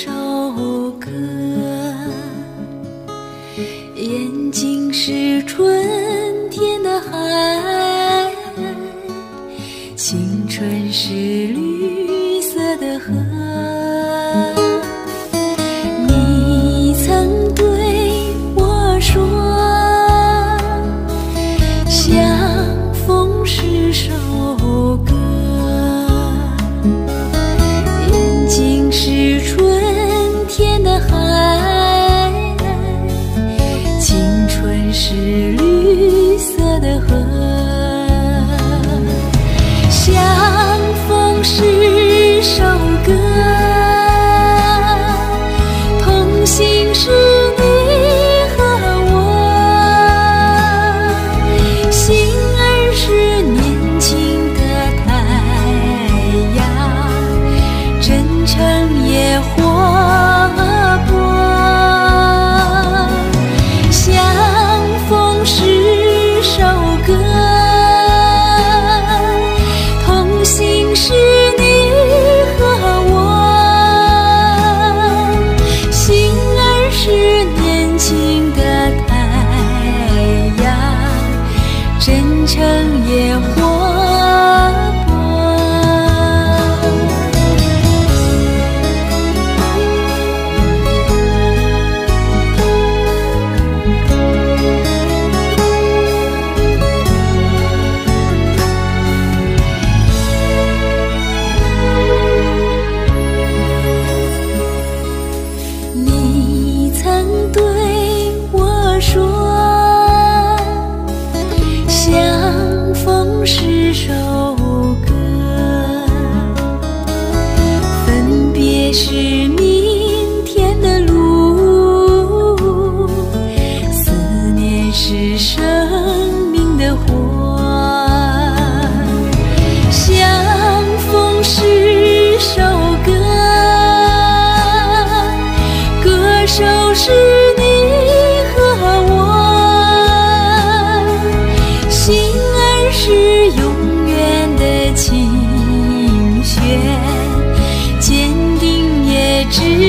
首歌。眼睛是春天的海青春是绿色的河。是成野花。首歌分别是《明天的路》，思念是生命的火；相逢是首歌，歌手是你和我，心儿是永恒。只